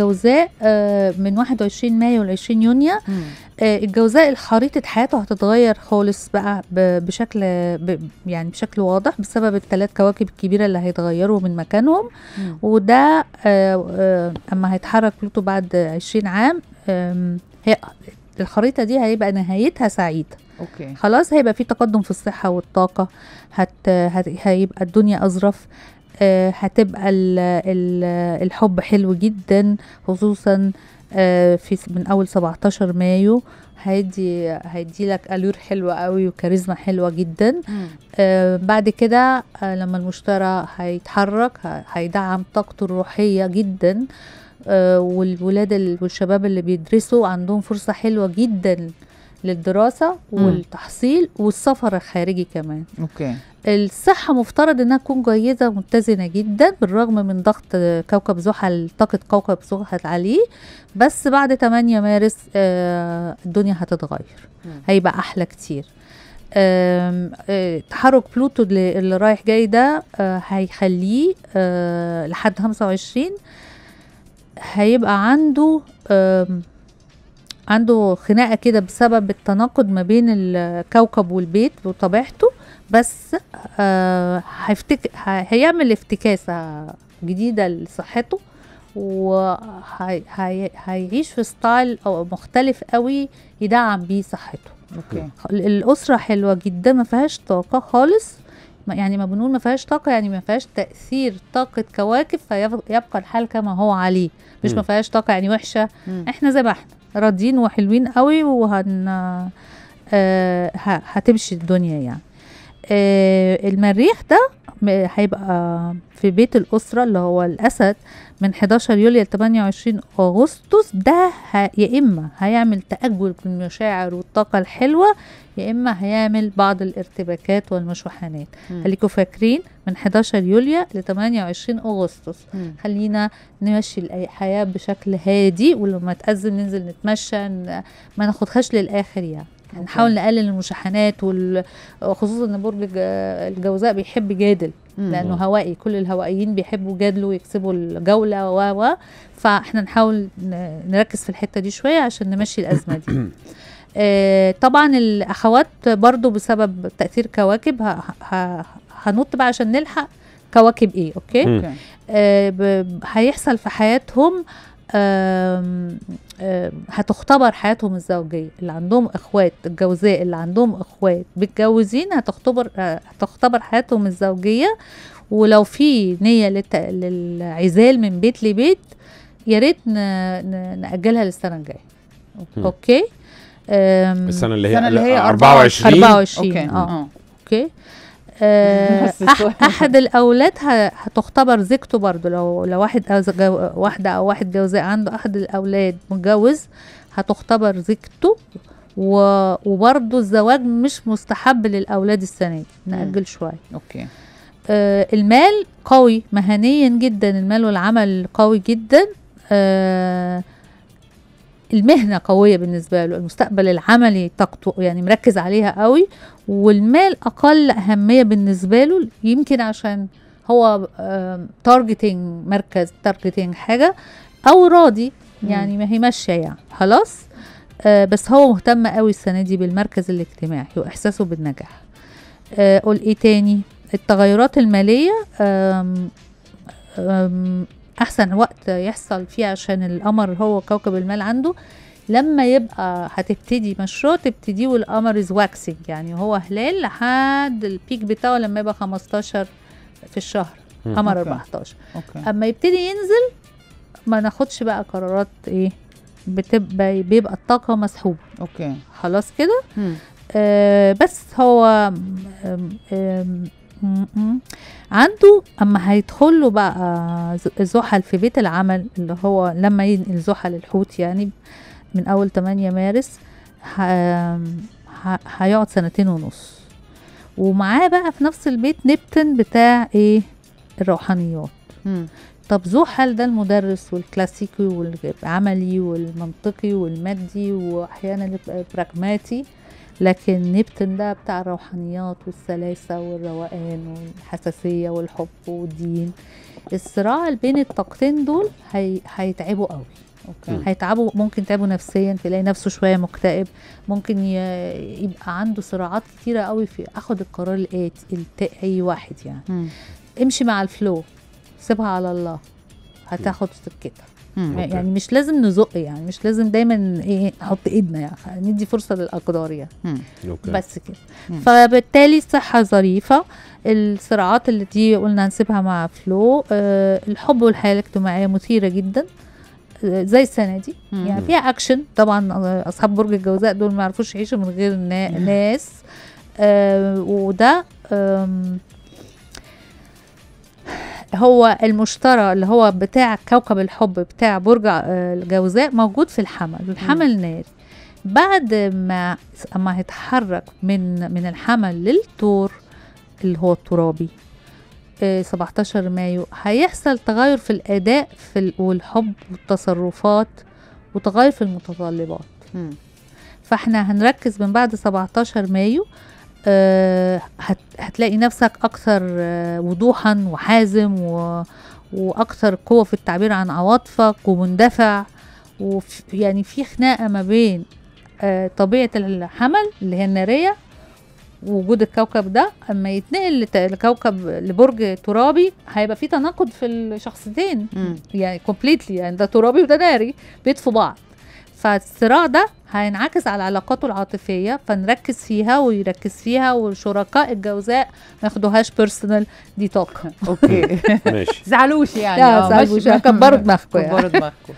الجوزاء آه، من 21 مايو ل 20 يونيو. آه، الجوزاء خريطة حياته هتتغير خالص بقى بشكل يعني بشكل واضح بسبب الثلاث كواكب الكبيرة اللي هيتغيروا من مكانهم مم. وده آه، أما هيتحرك بلوتو بعد 20 عام هي الخريطة دي هيبقى نهايتها سعيدة okay خلاص هيبقى في تقدم في الصحة والطاقة هت... هت... هيبقى الدنيا أظرف آه، هتبقى ال... ال... الحب حلو جدا خصوصا آه، في من أول 17 مايو هيدي هيدي لك ألور حلوة قوي وكاريزما حلوة جدا. آه، بعد كده آه، لما المشترى هيتحرك هيدعم طاقته الروحية جدا. آه، والولاد ال- والشباب اللي بيدرسوا عندهم فرصة حلوة جدا. للدراسة مم. والتحصيل والسفر الخارجي كمان. أوكي. الصحة مفترض إنها تكون جيدة ومتزنة جدا بالرغم من ضغط كوكب زحل طاقة كوكب زحل عليه. بس بعد 8 مارس آه، الدنيا هتتغير. مم. هيبقى أحلى كتير. آه، تحرك بلوتو اللي, رايح جاي ده آه، هيخليه لحد 25 هيبقى عنده عنده خناقة كده بسبب التناقض ما بين الكوكب والبيت وطبيعته بس آه، هيفتك ه- هيعمل افتكاسة جديدة لصحته وهيعيش في style أو مختلف قوي يدعم بيه صحته. okay. الأسرة حلوة جدا ما فيهاش طاقة خالص. يعني ما بنقول ما فيهاش طاقة يعني ما فيهاش تأثير طاقة كواكب فيبقى الحال كما هو عليه. مش. ما فيهاش طاقة يعني وحشة. مم. إحنا زي ما إحنا. راضيين وحلوين قوي وهن آه هتمشي الدنيا يعني. آه المريخ ده هيبقى في بيت الأسرة اللي هو الأسد من 11 يوليو ل 28 أغسطس ده يا إما هيعمل تأجل بالمشاعر والطاقة الحلوة يا إما هيعمل بعض الارتباكات والمشوحنات مم. خليكم فاكرين من 11 يوليو ل 28 أغسطس مم. خلينا نمشي الحياة بشكل هادي ولما تأذن ننزل نتمشى ما ناخدهاش للآخر يعني. نحاول نقلل المشاحنات وال- خصوصا إن برج الج- الجوزاء بيحب يجادل مم. لأنه هوائي كل الهوائيين بيحبوا يجادلوا ويكسبوا الجولة و و فإحنا نحاول نركز في الحتة دي شوية عشان نمشي الأزمة دي. آه، طبعا الأخوات برضو بسبب تأثير كواكب ه- ه- هنط بقى عشان نلحق كواكب إيه أوكي؟ آه، ب- هيحصل في حياتهم هتختبر حياتهم الزوجية. اللي عندهم إخوات الجوزاء اللي عندهم إخوات متجوزين هتختبر هتختبر حياتهم الزوجية. ولو في نية للت- للعزال من بيت لبيت يا ريت ن- نأجلها للسنة الجاية. okay؟ آم، السنة اللي هي السنة اللي هي 24 24 okay آه آه okay. آه، شوية. أحد الأولاد هتختبر زيجته برضو. لو لو واحد أو زج- واحدة أو واحد جوزاء عنده أحد الأولاد متجوز هتختبر زيجته و- وبرضو الزواج مش مستحب للأولاد السنة دي. نأجل شوية. okay. آه المال قوي. مهنيا جدا. المال والعمل قوي جدا. آه المهنة قوية بالنسبة له المستقبل العملي طاقته يعني مركز عليها قوي والمال أقل أهمية بالنسبة له يمكن عشان هو targeting مركز targeting حاجة أو راضي. يعني ما هي ماشية يعني خلاص؟ آه بس هو مهتم قوي السنة دي بالمركز الاجتماعي وإحساسه بالنجاح. آه قول إيه تاني؟ التغيرات آم آم أحسن وقت يحصل فيه عشان القمر هو كوكب المال عنده لما يبقى هتبتدي مشروع تبتديه والقمر is waxing يعني هو هلال لحد ال peak بتاعه لما يبقى 15 في الشهر. قمر okay. 14 okay أما يبتدي ينزل ما ناخدش بقى قرارات إيه بتبقى بيبقى الطاقة مسحوبة okay خلاص كده. آه بس هو آم، آم، عنده أما هيدخل له بقى زحل في بيت العمل اللي هو لما ينقل زحل الحوت يعني من أول 8 مارس هيقعد سنتين ونص. ومعاه بقى في نفس البيت نبتن بتاع إيه؟ الروحانيات. طب زحل ده المدرس والكلاسيكي والعملي والمنطقي والمادي وأحيانا البراجماتي لكن نبتن ده بتاع الروحانيات والسلاسة والروقان والحساسية والحب والدين. الصراع اللي بين الطاقتين دول هي... هيتعبوا قوي. أوكي؟ هيتعبوا ممكن تعبوا نفسيا تلاقي نفسه شوية مكتئب. ممكن ي... يبقى عنده صراعات كتيرة قوي في آخد القرار الاتي الت... أي واحد يعني. مم. امشي مع ال flow سيبها على الله. هتاخد. okay. يعني مش لازم نزق يعني مش لازم دايما إيه نحط إيدنا يعني ندي فرصة للأقدار يعني. مم. okay. بس كده. مم. فبالتالي الصحة ظريفة الصراعات اللي دي قلنا هنسيبها مع flow آه الحب والحياة الاجتماعية مثيرة جدا آه زي السنة دي. مم. يعني فيها أكشن طبعا آه، أصحاب برج الجوزاء دول ما يعرفوش يعيشوا من غير نا- ناس آه وده هو المشترى اللي هو بتاع كوكب الحب بتاع برج آه، الجوزاء موجود في الحمل الحمل ناري بعد ما اما هيتحرك من من الحمل للثور اللي هو الترابي آه، 17 مايو هيحصل تغير في الأداء في ال- والحب والتصرفات وتغير في المتطلبات. مم. فاحنا هنركز من بعد 17 مايو آه، هتلاقي نفسك أكثر آه، وضوحا وحازم و وأكثر قوة في التعبير عن عواطفك ومندفع وف يعني في خناقة ما بين آه، طبيعة الحمل اللي هي النارية وجود الكوكب ده أما يتنقل لكوكب لبرج ترابي هيبقى في تناقض في الشخصيتين مم. يعني completely يعني ده ترابي وده ناري بيطفوا بعض فالصراع ده هينعكس على علاقاته العاطفية فنركز فيها ويركز فيها وشركاء الجوزاء ما ياخدوهاش personal دي طاقة okay. ماشي. زعلوش يعني. لا آه، زعلوش. ماشي. كبروا دماغكم يعني. كبروا دماغكم.